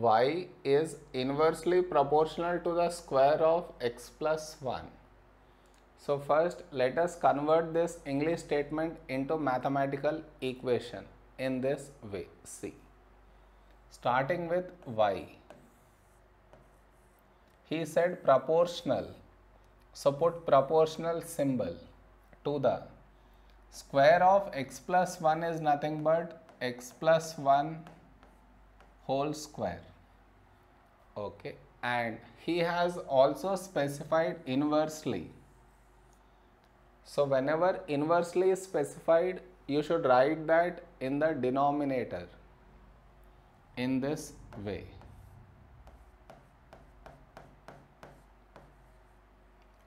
y is inversely proportional to the square of x plus 1. So first let us convert this English statement into mathematical equation in this way. See, starting with y. He said proportional. So put proportional symbol to the square of x plus 1 is nothing but x plus 1 whole square. Okay and he has also specified inversely. So whenever inversely is specified you should write that in the denominator in this way.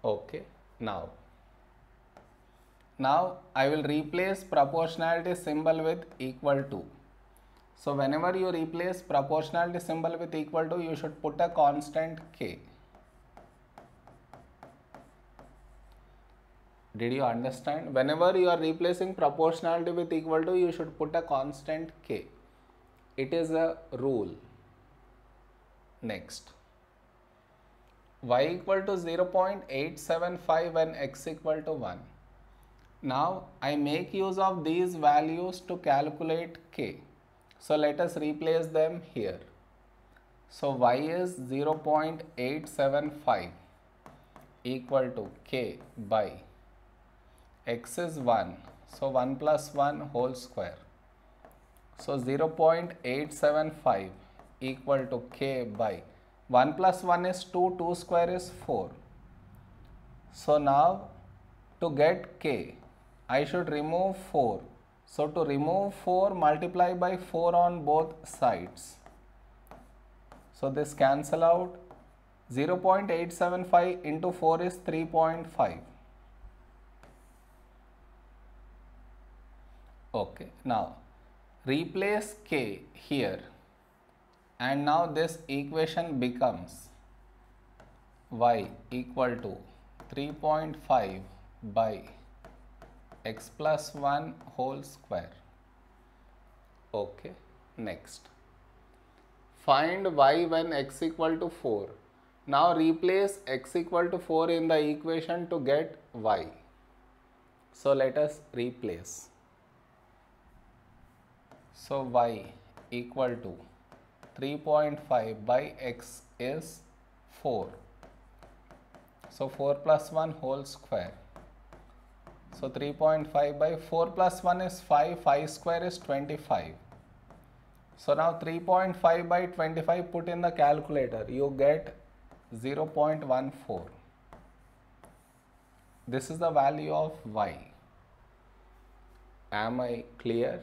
Okay now now I will replace proportionality symbol with equal to so whenever you replace proportionality symbol with equal to, you should put a constant k. Did you understand? Whenever you are replacing proportionality with equal to, you should put a constant k. It is a rule. Next. y equal to 0.875 when x equal to 1. Now I make use of these values to calculate k. So let us replace them here. So y is 0.875 equal to k by x is 1. So 1 plus 1 whole square. So 0.875 equal to k by 1 plus 1 is 2, 2 square is 4. So now to get k, I should remove 4 so to remove 4 multiply by 4 on both sides. So this cancel out 0.875 into 4 is 3.5. Okay, now replace k here and now this equation becomes y equal to 3.5 by x plus 1 whole square. Okay, next. Find y when x equal to 4. Now replace x equal to 4 in the equation to get y. So let us replace. So y equal to 3.5 by x is 4. So 4 plus 1 whole square so 3.5 by 4 plus 1 is 5, 5 square is 25. So now 3.5 by 25 put in the calculator, you get 0.14. This is the value of y. Am I clear?